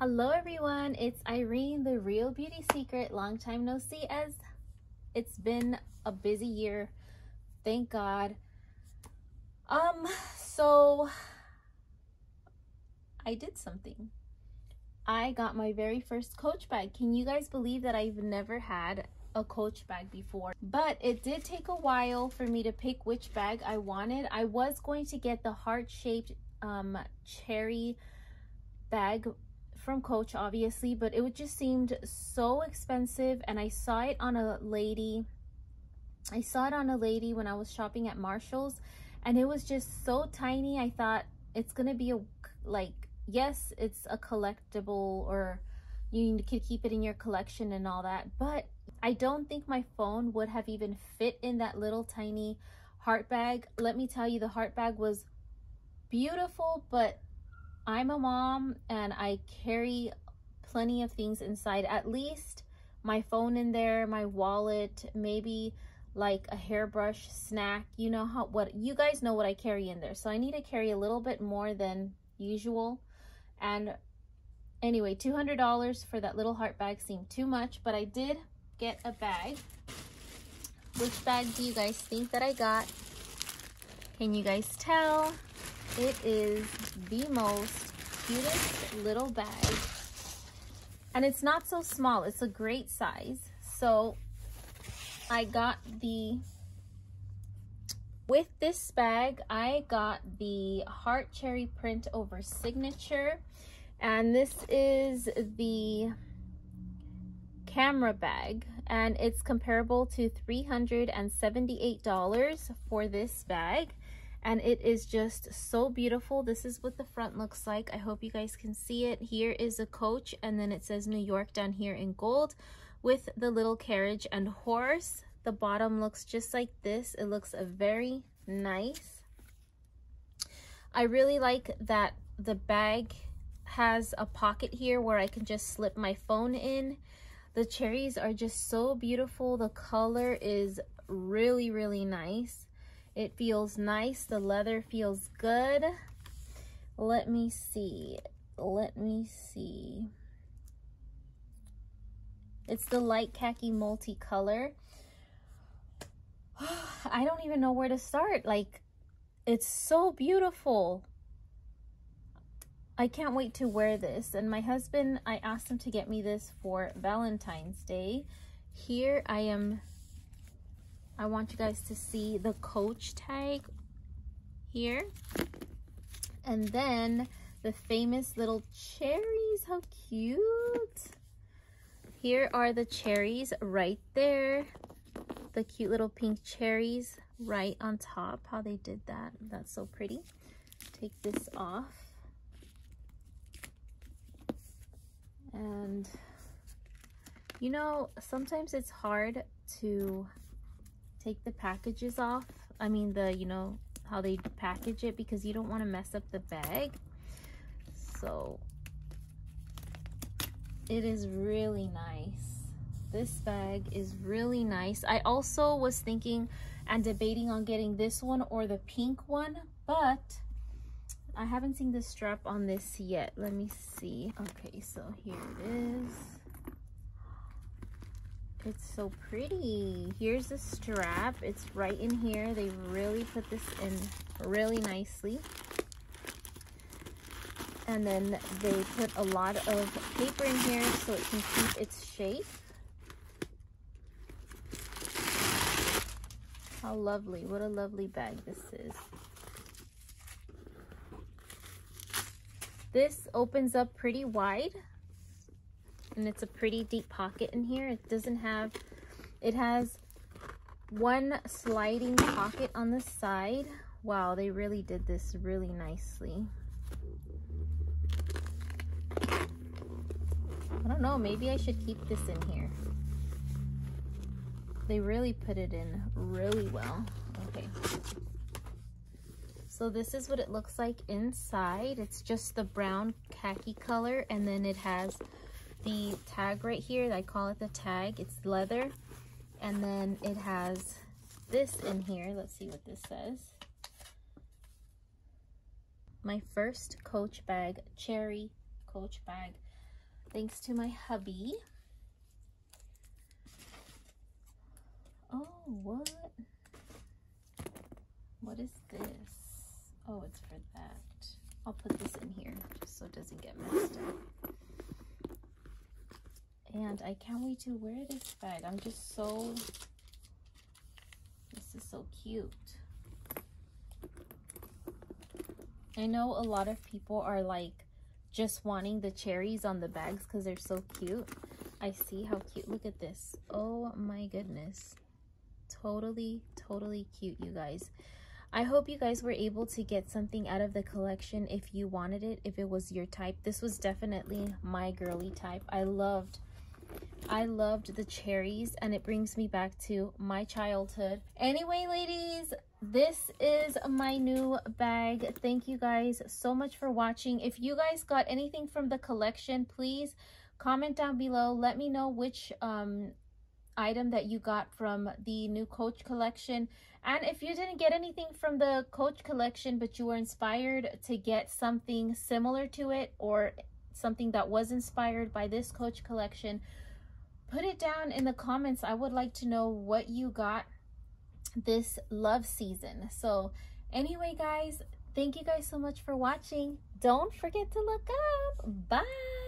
Hello everyone, it's Irene, the Real Beauty Secret. Long time no see as it's been a busy year. Thank God. Um, so I did something. I got my very first Coach bag. Can you guys believe that I've never had a Coach bag before? But it did take a while for me to pick which bag I wanted. I was going to get the heart-shaped um, cherry bag from Coach, obviously, but it just seemed so expensive. And I saw it on a lady. I saw it on a lady when I was shopping at Marshall's, and it was just so tiny. I thought it's gonna be a like yes, it's a collectible or you could keep it in your collection and all that, but I don't think my phone would have even fit in that little tiny heart bag. Let me tell you, the heart bag was beautiful, but I'm a mom and I carry plenty of things inside, at least my phone in there, my wallet, maybe like a hairbrush, snack. You know how what you guys know what I carry in there. So I need to carry a little bit more than usual. And anyway, $200 for that little heart bag seemed too much, but I did get a bag. Which bag do you guys think that I got? Can you guys tell? It is the most cutest little bag. And it's not so small. It's a great size. So I got the, with this bag, I got the heart cherry print over signature. And this is the camera bag and it's comparable to $378 for this bag and it is just so beautiful. This is what the front looks like. I hope you guys can see it. Here is a coach and then it says new york down here in gold with the little carriage and horse. The bottom looks just like this. It looks very nice. I really like that the bag has a pocket here where i can just slip my phone in. The cherries are just so beautiful. The color is really really nice it feels nice. The leather feels good. Let me see. Let me see. It's the light khaki multicolor. I don't even know where to start. Like, it's so beautiful. I can't wait to wear this. And my husband, I asked him to get me this for Valentine's Day. Here I am I want you guys to see the coach tag here. And then the famous little cherries. How cute. Here are the cherries right there. The cute little pink cherries right on top. How they did that. That's so pretty. Take this off. And, you know, sometimes it's hard to take the packages off. I mean the, you know, how they package it because you don't want to mess up the bag. So it is really nice. This bag is really nice. I also was thinking and debating on getting this one or the pink one, but I haven't seen the strap on this yet. Let me see. Okay, so here it is. It's so pretty. Here's the strap. It's right in here. They really put this in really nicely. And then they put a lot of paper in here so it can keep its shape. How lovely. What a lovely bag this is. This opens up pretty wide and it's a pretty deep pocket in here. It doesn't have, it has one sliding pocket on the side. Wow, they really did this really nicely. I don't know, maybe I should keep this in here. They really put it in really well. Okay. So this is what it looks like inside. It's just the brown khaki color and then it has the tag right here. I call it the tag. It's leather. And then it has this in here. Let's see what this says. My first Coach bag, cherry Coach bag. thanks to my hubby. Oh, what? What is this? Oh, it's for that. I'll put this in here just so it doesn't get messed up. And I can't wait to wear this bag. I'm just so, this is so cute. I know a lot of people are like just wanting the cherries on the bags because they're so cute. I see how cute. Look at this. Oh my goodness. Totally, totally cute, you guys. I hope you guys were able to get something out of the collection if you wanted it, if it was your type. This was definitely my girly type. I loved I loved the cherries and it brings me back to my childhood. Anyway, ladies, this is my new bag. Thank you guys so much for watching. If you guys got anything from the collection, please comment down below. Let me know which um, item that you got from the new Coach collection. And if you didn't get anything from the Coach collection, but you were inspired to get something similar to it or something that was inspired by this Coach collection, put it down in the comments. I would like to know what you got this love season. So anyway, guys, thank you guys so much for watching. Don't forget to look up. Bye.